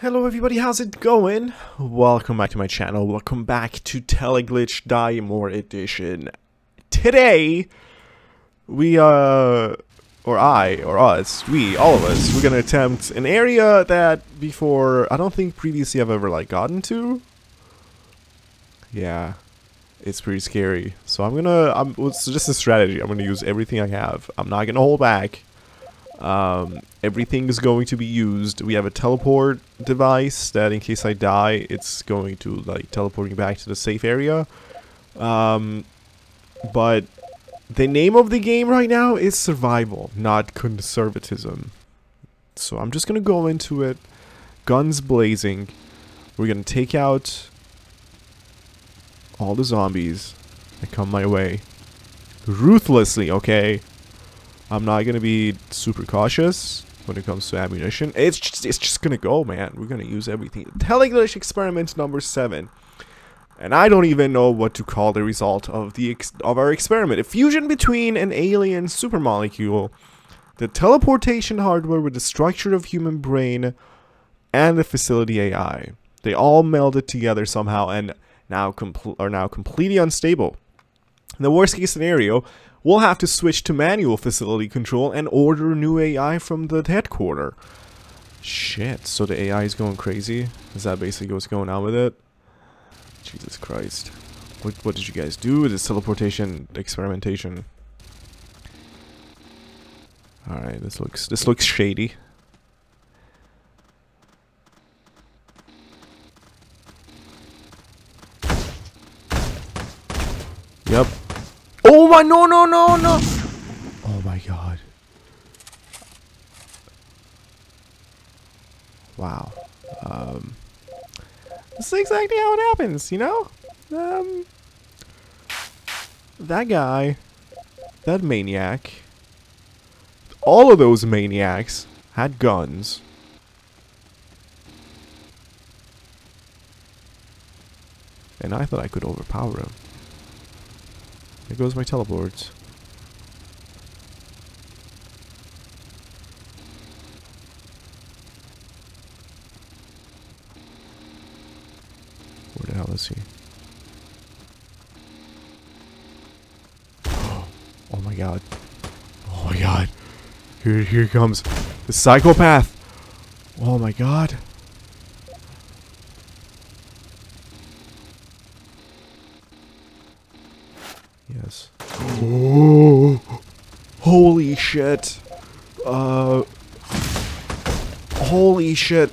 Hello everybody, how's it going? Welcome back to my channel, welcome back to Teleglitch Die More Edition. Today, we, uh, or I, or us, we, all of us, we're gonna attempt an area that before, I don't think previously I've ever, like, gotten to. Yeah, it's pretty scary. So I'm gonna, I'm, it's just a strategy, I'm gonna use everything I have. I'm not gonna hold back. Um, everything is going to be used. We have a teleport device that in case I die, it's going to like teleport me back to the safe area. Um, but the name of the game right now is survival, not conservatism. So I'm just gonna go into it, guns blazing. We're gonna take out all the zombies that come my way. Ruthlessly, okay? I'm not gonna be super cautious when it comes to ammunition. It's just, it's just gonna go, man. We're gonna use everything. Teleglitch experiment number seven, and I don't even know what to call the result of the of our experiment. A fusion between an alien supermolecule, the teleportation hardware with the structure of human brain, and the facility AI. They all melded together somehow, and now are now completely unstable. In the worst case scenario, we'll have to switch to manual facility control and order new AI from the headquarter. Shit, so the AI is going crazy? Is that basically what's going on with it? Jesus Christ. What, what did you guys do with this teleportation experimentation? Alright, this looks this looks shady. Yep, Oh my, no, no, no, no. Oh my god. Wow. Um, this is exactly how it happens, you know? Um, that guy, that maniac, all of those maniacs had guns. And I thought I could overpower him. There goes my teleport. Where the hell is he? Oh my god. Oh my god. Here, here comes the psychopath. Oh my god. Yes. Oh, holy shit. Uh. Holy shit.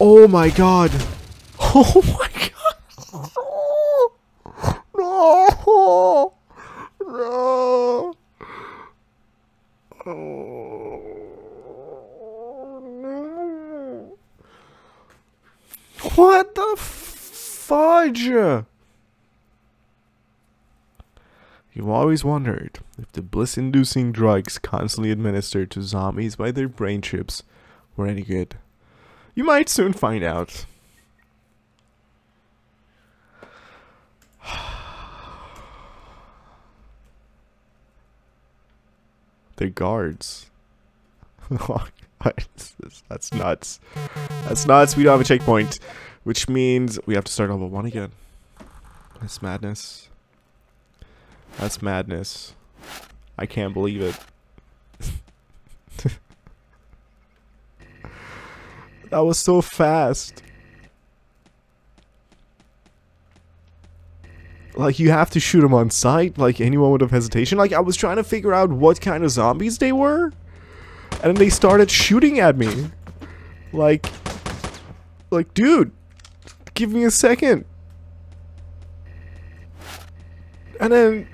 Oh my god. Oh my god. No. No. Oh. No. What the fudge? You've always wondered if the bliss inducing drugs constantly administered to zombies by their brain chips were any good. You might soon find out. They're guards. That's nuts. That's nuts. We don't have a checkpoint. Which means we have to start level 1 again. That's madness. That's madness. I can't believe it. that was so fast. Like, you have to shoot them on sight, like anyone would have hesitation. Like, I was trying to figure out what kind of zombies they were. And they started shooting at me. Like, like, dude, give me a second. And then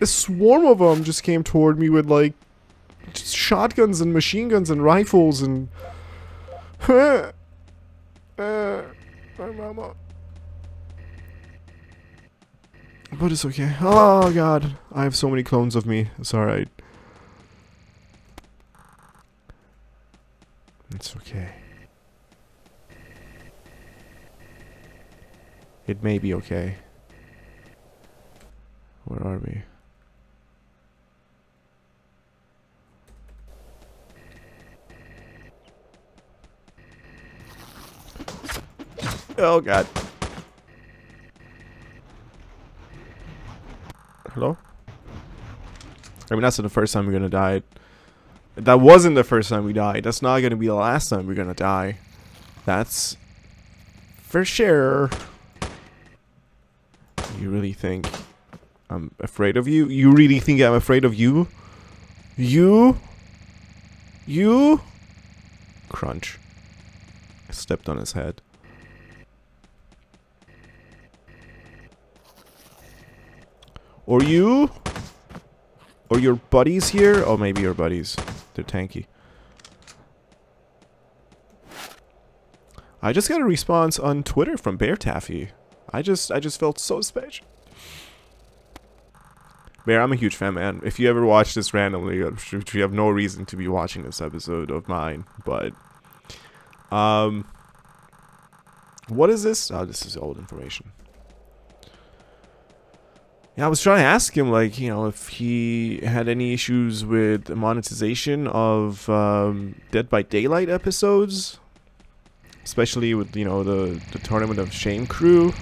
a swarm of them just came toward me with like shotguns and machine guns and rifles and uh, mama. But it's okay. Oh god, I have so many clones of me. It's alright. It's okay. It may be okay. Where are we? Oh god. Hello? I mean, that's the first time we're gonna die. That wasn't the first time we died. That's not gonna be the last time we're gonna die. That's for sure. You really think I'm afraid of you? You really think I'm afraid of you? You? You? Crunch. I stepped on his head. Or you? Or your buddies here? Oh, maybe your buddies. They're tanky. I just got a response on Twitter from BaerTaffy. I just I just felt so special. Bear, I'm a huge fan, man. If you ever watch this randomly, you have no reason to be watching this episode of mine, but um what is this? Oh, this is old information. Yeah, I was trying to ask him, like, you know, if he had any issues with monetization of um, Dead by Daylight episodes, especially with, you know, the, the Tournament of Shame crew.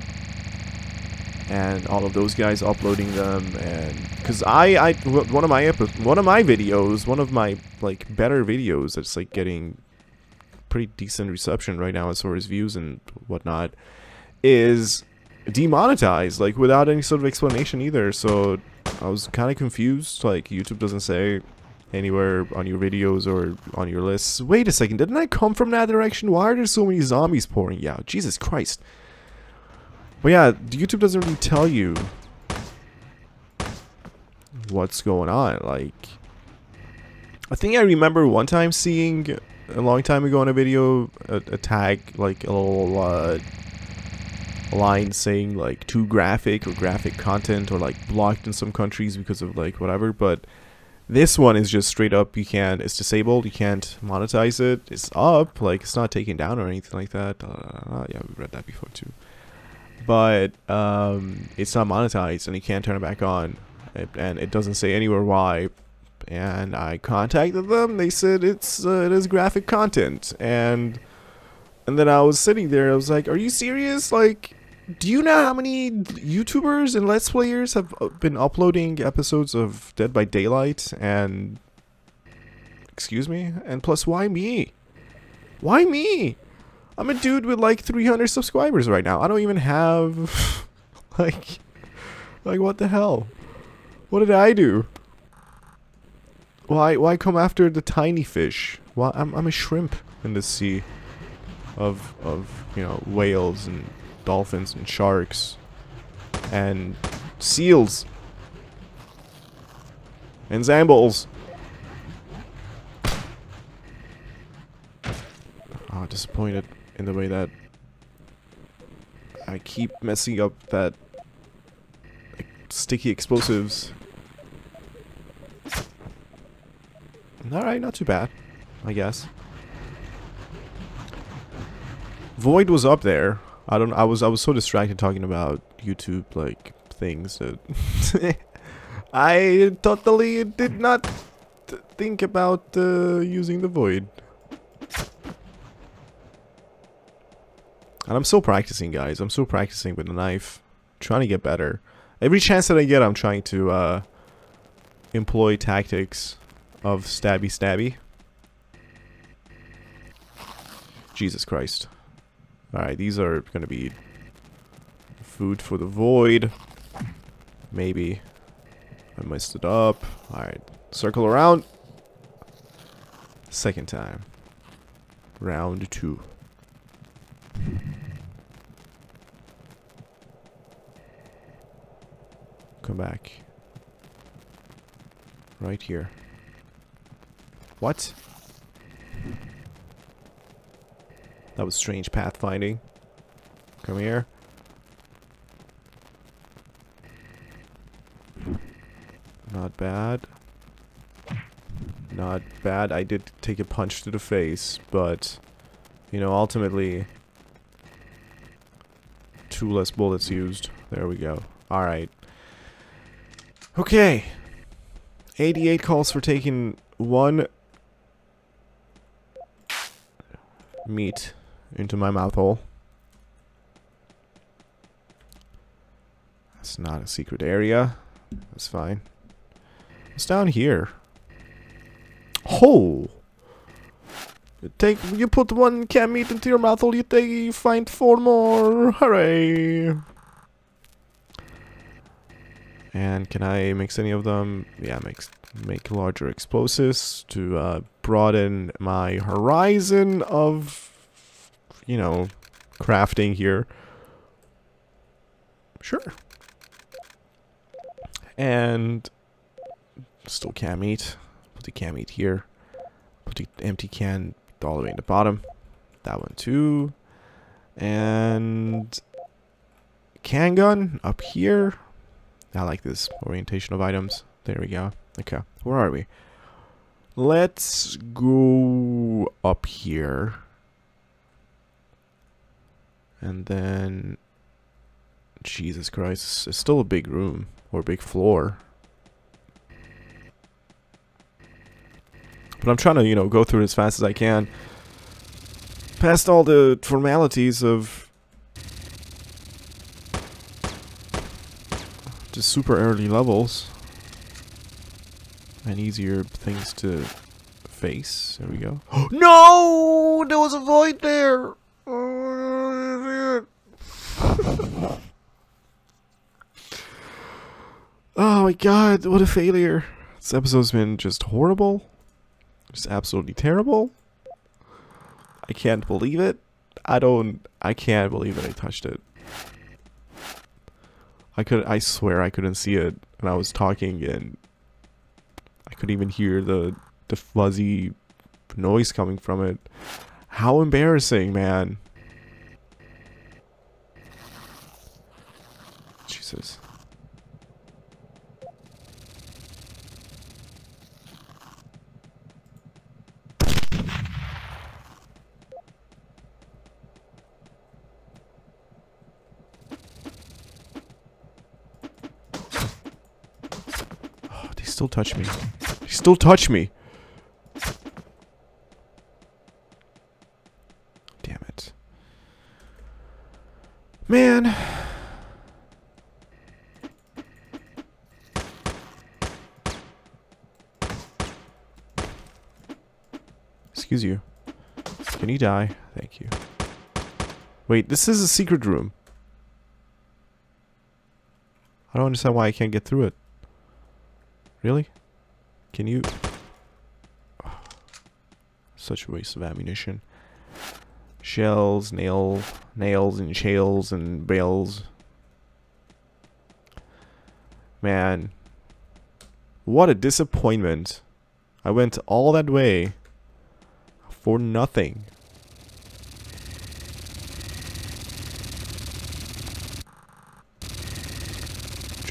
And all of those guys uploading them and because I, I one of my one of my videos one of my like better videos that's like getting pretty decent reception right now as far as views and whatnot is demonetized, like without any sort of explanation either. So I was kind of confused. Like YouTube doesn't say anywhere on your videos or on your lists. Wait a second, didn't I come from that direction? Why are there so many zombies pouring out? Jesus Christ. But yeah, YouTube doesn't really tell you what's going on. Like, I think I remember one time seeing a long time ago in a video a, a tag, like a little uh, line saying like too graphic or graphic content or like blocked in some countries because of like whatever but this one is just straight up you can't it's disabled you can't monetize it it's up like it's not taken down or anything like that uh, yeah we've read that before too. But um, it's not monetized and you can't turn it back on. It, and it doesn't say anywhere why. And I contacted them. They said it's uh, it is graphic content. And and then I was sitting there I was like are you serious? Like do you know how many YouTubers and Let's Players have uh, been uploading episodes of Dead by Daylight and... Excuse me? And plus, why me? Why me? I'm a dude with like 300 subscribers right now. I don't even have... like... Like, what the hell? What did I do? Why, why come after the tiny fish? Why, I'm, I'm a shrimp in the sea of, of, you know, whales and dolphins and sharks and seals and zambos. Oh, ah, disappointed in the way that I keep messing up that like, sticky explosives. Alright, not too bad, I guess. Void was up there. I don't. I was. I was so distracted talking about YouTube like things that I totally did not think about uh, using the void. And I'm still practicing, guys. I'm still practicing with the knife, trying to get better. Every chance that I get, I'm trying to uh, employ tactics of stabby stabby. Jesus Christ. Alright, these are going to be food for the void. Maybe. I messed it up. Alright, circle around. Second time. Round two. Come back. Right here. What? That was strange pathfinding. Come here. Not bad. Not bad. I did take a punch to the face, but, you know, ultimately, two less bullets used. There we go. Alright. Okay. 88 calls for taking one meat into my mouth hole. That's not a secret area. That's fine. It's down here. Oh! You take you put one cam meat into your mouth, hole, you take you find four more. Hooray! And can I mix any of them? Yeah, mix make larger explosives to uh, broaden my horizon of, you know, crafting here. Sure. And still cam meat. Put the cam meat here. Put the empty can all the way in the bottom. That one too. And can gun up here. I like this orientation of items. There we go. Okay, where are we? Let's go up here. And then... Jesus Christ, it's still a big room. Or big floor. But I'm trying to, you know, go through it as fast as I can. Past all the formalities of just super early levels and easier things to face. There we go. no! There was a void there! Oh, Oh, my god, what a failure. This episode's been just horrible. Just absolutely terrible. I can't believe it. I don't I can't believe that I touched it. I could I swear I couldn't see it and I was talking and I couldn't even hear the the fuzzy noise coming from it. How embarrassing, man. Jesus. still touch me. They still touch me. Damn it. Man. Excuse you. Can you die? Thank you. Wait, this is a secret room. I don't understand why I can't get through it. Really? Can you... Oh, such a waste of ammunition. Shells, nail, nails and shells and bales. Man. What a disappointment. I went all that way for nothing.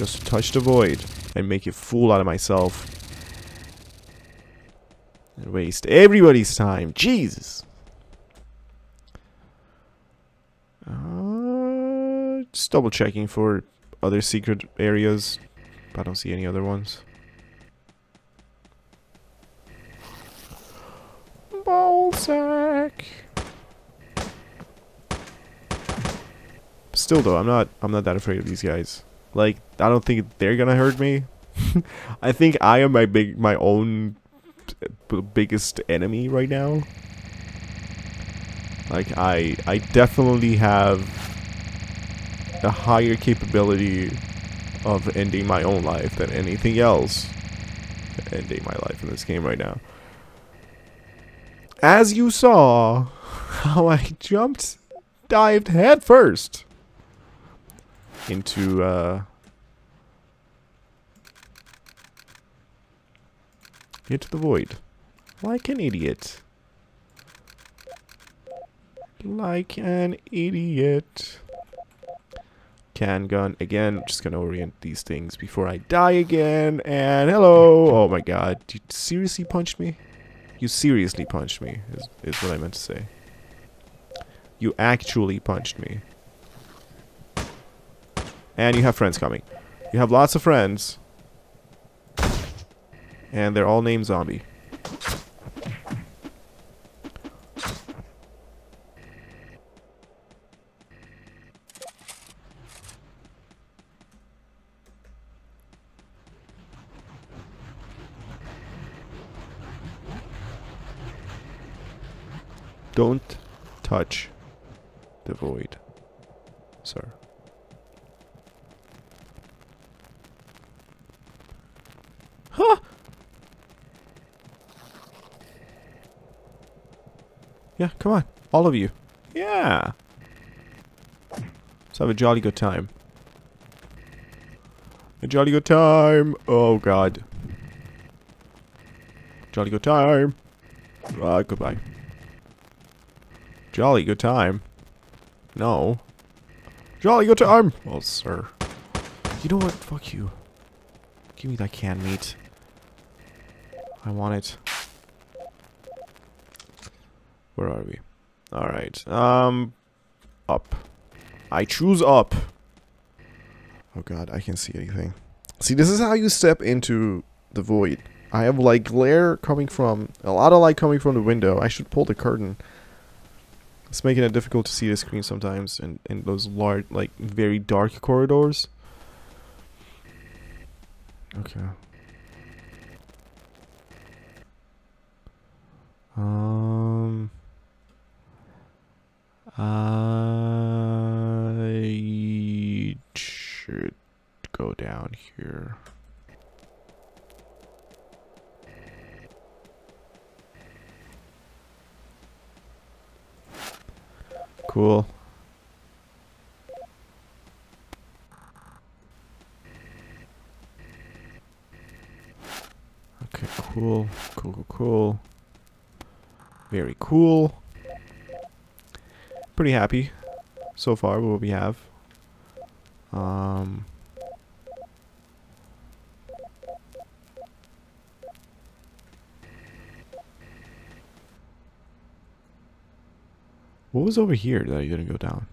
Just touch the void and make a fool out of myself. And waste everybody's time. Jesus. Uh, just double checking for other secret areas. I don't see any other ones. Ballsack. Still though, I'm not I'm not that afraid of these guys. Like, I don't think they're gonna hurt me. I think I am my big, my own biggest enemy right now. Like, I, I definitely have a higher capability of ending my own life than anything else ending my life in this game right now. As you saw, how I jumped, dived headfirst into uh, into the void. Like an idiot. Like an idiot. Can gun again just gonna orient these things before I die again. And hello! Oh my god. You seriously punched me? You seriously punched me is, is what I meant to say. You actually punched me and you have friends coming. You have lots of friends. And they're all named Zombie. Don't touch the void, sir. Yeah, come on. All of you. Yeah. Let's have a jolly good time. A jolly good time. Oh, God. Jolly good time. Uh, goodbye. Jolly good time. No. Jolly good time. Well, sir. You know what? Fuck you. Give me that canned meat. I want it. Where are we? Alright. Um, up. I choose up. Oh god, I can't see anything. See, this is how you step into the void. I have like glare coming from, a lot of light coming from the window. I should pull the curtain. It's making it difficult to see the screen sometimes in, in those large, like very dark corridors. Okay. Um... I should go down here. Cool. Okay, cool. Cool, cool, cool. Very cool pretty happy so far with what we have. Um, what was over here that you didn't go down?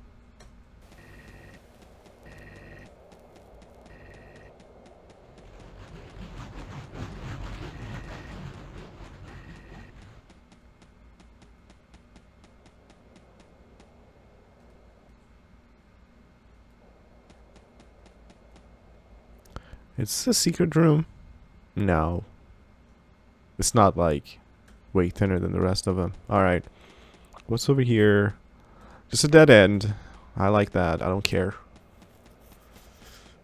It's a secret room. No. It's not like way thinner than the rest of them. Alright. What's over here? Just a dead end. I like that. I don't care.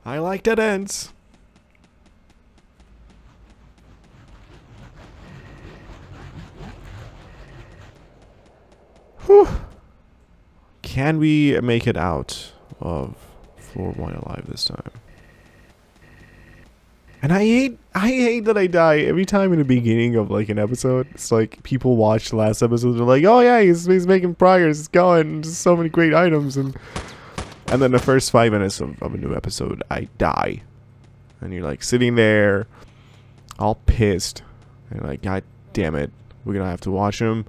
I like dead ends. Whew. Can we make it out of floor one alive this time? And I hate I hate that I die every time in the beginning of like an episode. It's like people watch the last episode, they're like, "Oh yeah, he's, he's making progress, it's going, There's so many great items," and and then the first five minutes of, of a new episode, I die, and you're like sitting there, all pissed, and like, God damn it, we're gonna have to watch him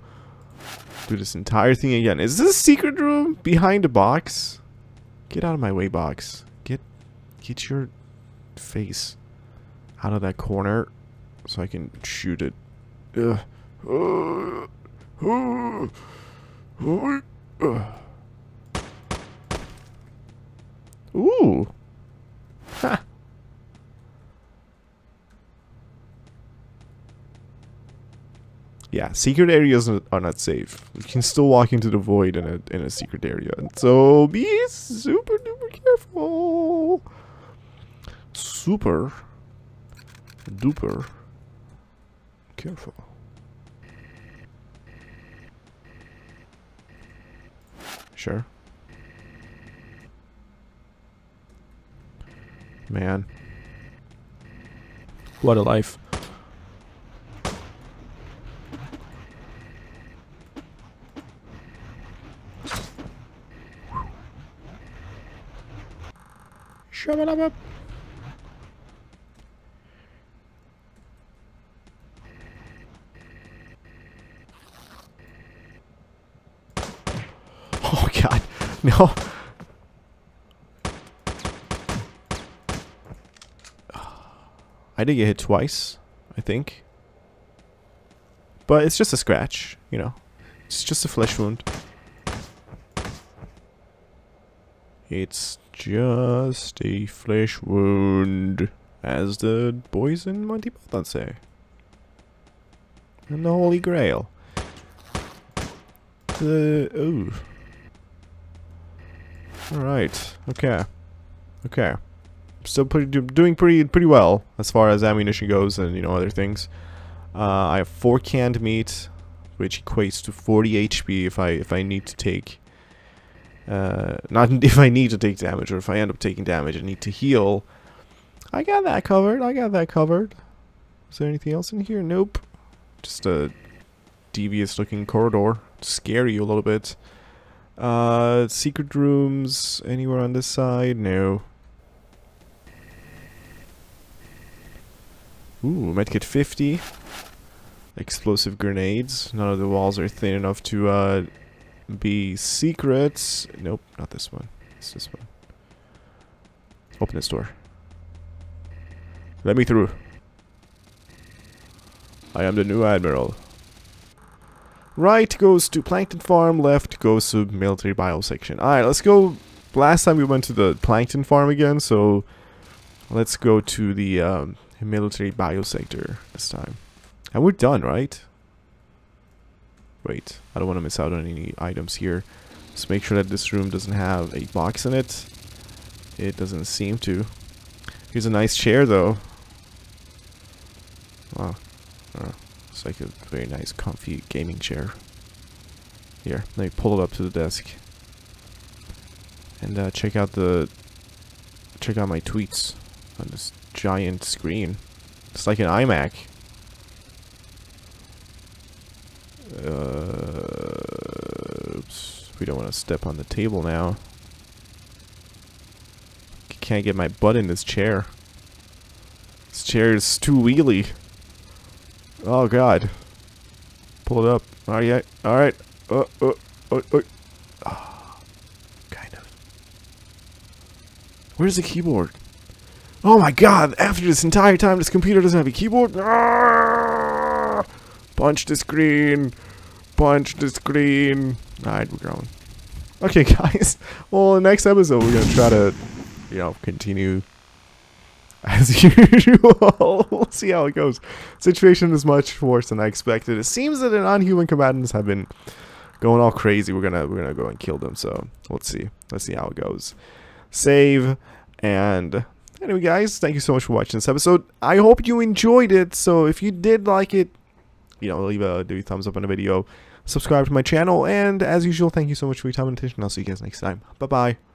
do this entire thing again. Is this a secret room behind a box? Get out of my way, box. Get get your face out of that corner so I can shoot it. Ugh. Ooh. Ha. Yeah, secret areas are not safe. You can still walk into the void in a in a secret area. So be super duper careful. Super duper careful. Sure. Man. What a life. Shabba I did get hit twice, I think. But it's just a scratch, you know. It's just a flesh wound. It's just a flesh wound, as the boys in Monty Python say. And the Holy Grail. Uh, ooh. Alright, okay. Okay. Still pretty do, doing pretty pretty well as far as ammunition goes and, you know, other things. Uh, I have 4 canned meat, which equates to 40 HP if I if I need to take uh, not if I need to take damage or if I end up taking damage and need to heal. I got that covered. I got that covered. Is there anything else in here? Nope. Just a devious looking corridor. Scare you a little bit. Uh, secret rooms anywhere on this side? No. Ooh, medkit 50. Explosive grenades. None of the walls are thin enough to uh, be secrets. Nope, not this one. It's this one. Open this door. Let me through. I am the new admiral. Right goes to Plankton Farm, left goes to Military Bio Section. Alright, let's go. Last time we went to the Plankton Farm again, so let's go to the um, Military Bio Sector this time. And we're done, right? Wait, I don't want to miss out on any items here. Just make sure that this room doesn't have a box in it. It doesn't seem to. Here's a nice chair, though. Wow. Like a very nice, comfy gaming chair. Here, let me pull it up to the desk. And uh, check out the... Check out my tweets on this giant screen. It's like an iMac. Uh, oops. We don't want to step on the table now. Can't get my butt in this chair. This chair is too wheelie. Oh god. Pull it up. Alright, alright. Uh, uh, uh, uh. Oh, kind of. Where's the keyboard? Oh my god, after this entire time this computer doesn't have a keyboard? Ah! Punch the screen. Punch the screen. Alright, we're going. Okay, guys. Well, next episode, we're going to try to, you know, continue as usual. we'll see how it goes. Situation is much worse than I expected. It seems that the non-human combatants have been going all crazy. We're gonna we're gonna go and kill them. So let's see. Let's see how it goes. Save and anyway, guys, thank you so much for watching this episode. I hope you enjoyed it. So if you did like it, you know, leave a do a thumbs up on the video, subscribe to my channel, and as usual, thank you so much for your time and attention. I'll see you guys next time. Bye bye.